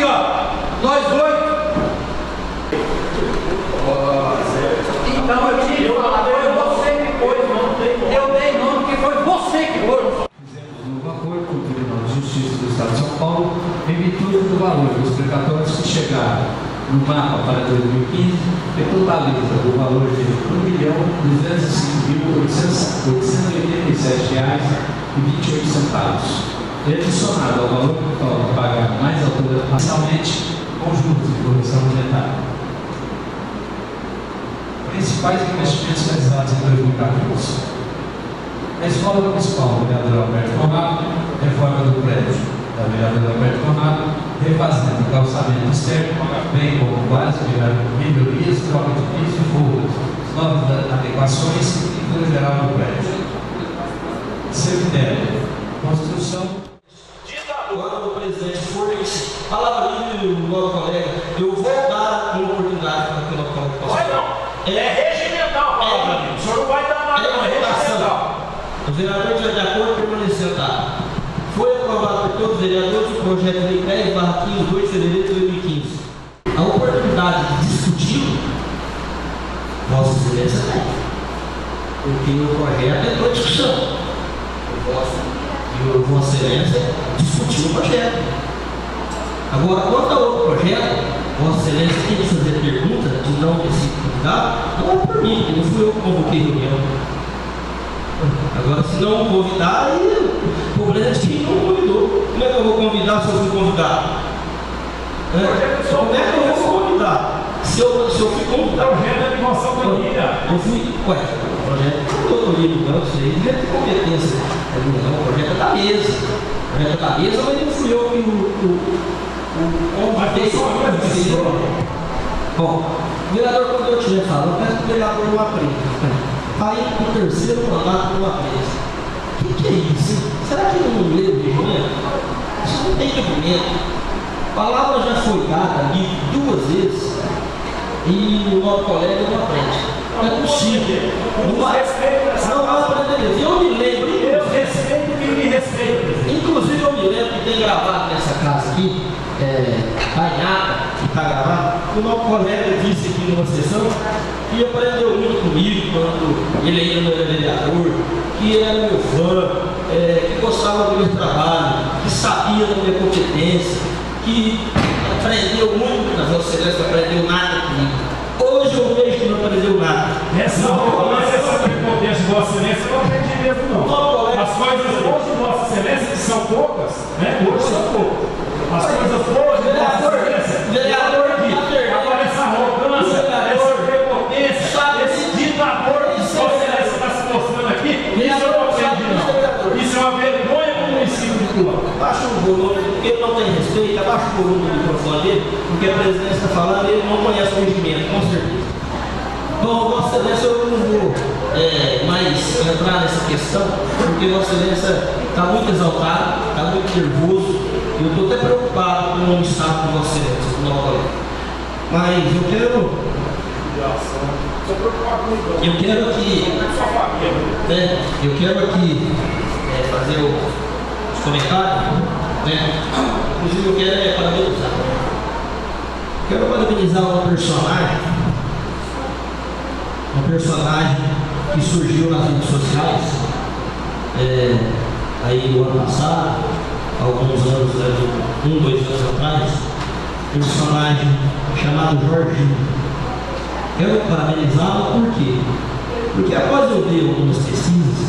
Nós oito. Então eu que falar, foi você que pôs, eu dei nome que foi você que pôs. Fizemos novo acordo com o Tribunal de Justiça do Estado de São Paulo em virtude do valor dos precatórios que chegaram no mapa para 2015, que totaliza o valor de R$ 1.205.887,28. E adicionado ao valor total pagar mais altura, parcialmente conjuntos de correção monetária. Principais investimentos realizados em 2014. A Escola Municipal do vereador Alberto Conrado, reforma do prédio da vereadora Alberto Conrado, refazendo o calçamento externo, bem como de melhorias, troca de piso e forros, novas adequações e pintura geral do prédio. Cemitério, construção presidente for isso, falava ali o nosso colega, eu vou dar uma oportunidade para que o nosso colega. Vai não. É regimental a palavra É. O senhor não vai dar nada, não. É regimental. O vereador de acordo permaneceu sentado. Foi aprovado por todos os vereadores o projeto de lei 10 barra 15, 2 de fevereiro de 2015. A oportunidade de discutir, Vossa Excelência tem. Porque o projeto entrou em discussão. O vosso e o Vossa Excelência discutiu o projeto. Agora, quanto ao outro projeto, Vossa Excelência tem que fazer pergunta de não ter sido convidado, não é por mim, porque não fui eu que convoquei a reunião. Agora, se não convidar, aí o problema é de quem não convidou. Como é que eu vou convidar se eu fui convidado? É, como é que eu vou convidar? Se eu, se eu fui convidado. Projeto de moção família. Eu fui, ué, o projeto não estou não, isso aí devia ter competência. Não, o projeto é da mesa. Projeto é da mesa, mas não fui eu que o, o, o? Bom, o vereador, quando eu estiver falando, eu peço que o vereador não aprenda. Vai para o terceiro mandato numa presa. O que, que é isso? Será que não lê o regimento? Isso não tem regimento. A palavra já foi dada ali duas vezes e o nosso colega não aprende. Não é possível. Não vai, não vai aprender eu me lembro, Eu inclusive, eu me lembro que tem gravado nessa casa aqui, é, Tainata, que está gravado, o nosso colega disse aqui numa sessão que aprendeu muito comigo quando ele ainda não era vereador, que era meu fã, é, que gostava do meu trabalho, que sabia da minha competência, que aprendeu muito na Vossa Excelência, aprendeu nada comigo. Hoje eu vejo que não aprendeu nada. Essa arrogância, essa prepotência de Vossa Excelência, eu não aprendi mesmo, não. As coisas boas de Vossa Excelência, que são poucas, né? Hoje são poucas. As coisas boas de Vossa Excelência, Vereador aqui. Agora essa arrogância, essa prepotência, esse ditador que Vossa Excelência está se mostrando aqui, isso eu não aprendi, não. Isso é uma vergonha para o município de Cuba. Abaixa o volume, porque ele não tem respeito, abaixa o volume do microfone dele, porque a presidência está falando ele não conhece o regimento, com certeza. Bom, Vossa Excelência, eu não vou é, mais entrar nessa questão, porque Vossa Excelência está muito exaltado, está muito nervoso, eu estou até preocupado com o estado de Vossa Excelência, com o. Mas eu quero, eu quero aqui né, eu quero aqui é, fazer o- os comentários, né? Inclusive eu quero é, parabenizar. Quero parabenizar uma personagem, uma personagem que surgiu nas redes sociais, é, aí no ano passado, alguns anos, um, dois anos atrás, personagem chamado Jorginho. Quero parabenizá-lo por quê? Porque após eu ver algumas pesquisas,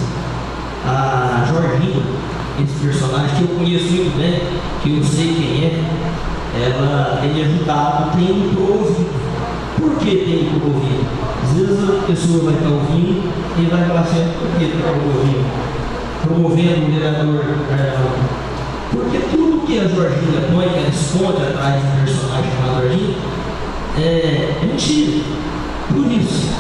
a Jorginha, esse personagem que eu conheço muito bem, que eu sei quem é, ela tem me ajudado, tem me promovido. Por que tem promovido? Às vezes a pessoa vai estar ouvindo e vai falar assim, por que está promovendo? Promovendo o vereador Arnaldo. Porque tudo que a Jorginha põe, que ela esconde atrás do personagem chamado Jorginha, é, é mentira. Por isso,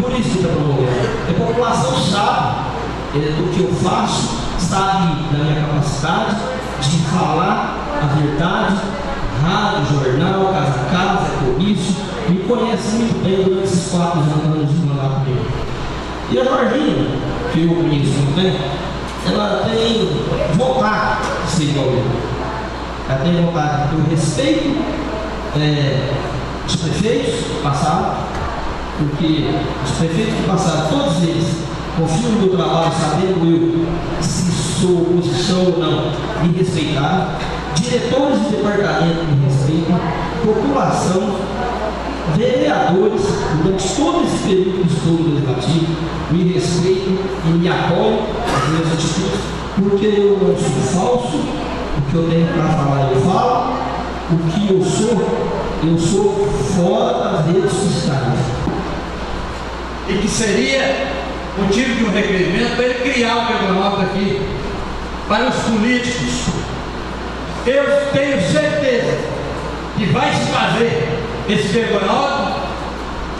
por isso que está promovendo. A população sabe é, do que eu faço, sabe da minha capacidade de falar a verdade, rádio, jornal, casa a casa, comício, me conhece muito bem durante esses quatro anos de mandato comigo. E a Jorginha, que eu conheço muito bem, ela tem vontade de ser igual eu. Ela tem vontade, eu respeito é, os prefeitos passaram, porque os prefeitos que passaram, todos eles, confiam no meu trabalho, sabendo eu se sou oposição ou não, me respeitaram, diretores de departamento me respeitam, população, vereadores, durante todo esse período do estudo legislativo, me respeitam e me apoiam nas minhas atitudes, porque eu não sou falso, o que eu tenho para falar eu falo, o que eu sou, eu sou fora das redes sociais. E que seria motivo de um requerimento para ele criar o Pernambuco aqui para os políticos. Eu tenho certeza que vai se fazer esse vergonhoso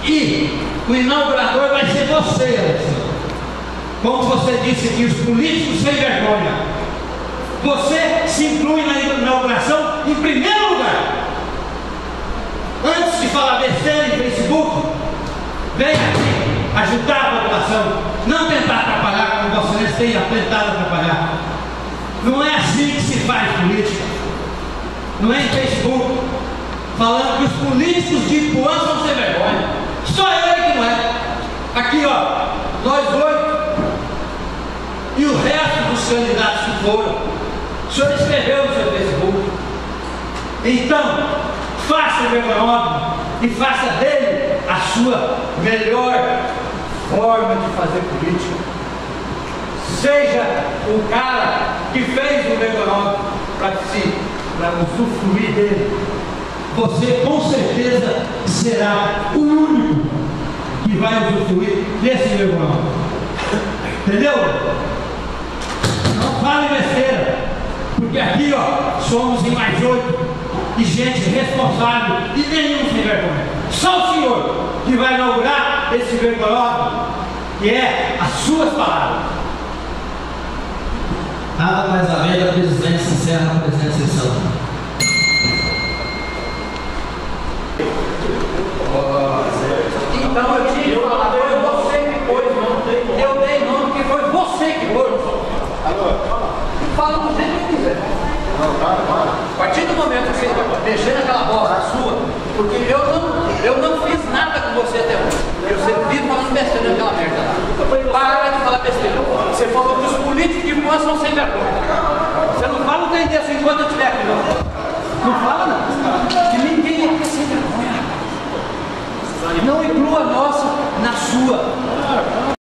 e o inaugurador vai ser você, Alexandre. Como você disse aqui, os políticos sem vergonha. Você se inclui na inauguração em primeiro lugar. Antes de falar besteira em Facebook, venha aqui ajudar a população. Não tentar atrapalhar como vocês têm tentado atrapalhar. Não é assim que se faz política. Não é em Facebook. Falando que os políticos de Ipuã são sem vergonha. Só ele que não é. Aqui, ó, nós oito. E o resto dos candidatos que foram. O senhor escreveu no seu Facebook. Então, faça o vergonhoso e faça dele a sua melhor forma de fazer política. Seja o cara que fez o vergonhoso para si, para usufruir dele. Você com certeza será o único que vai usufruir desse vergonhoso. Entendeu? Não fale besteira. Porque aqui, ó, somos em mais oito e gente responsável e nenhum sem vergonha. Só o senhor que vai inaugurar esse vergonhoso, que é as suas palavras. Nada mais a ver, a presidente se encerra a presente sessão. Então eu tive irmãs são sem vergonha. Você não fala três desses enquanto eu estiver aqui, não. Não fala, não. Que ninguém aqui é sem vergonha. Não inclua a nossa na sua.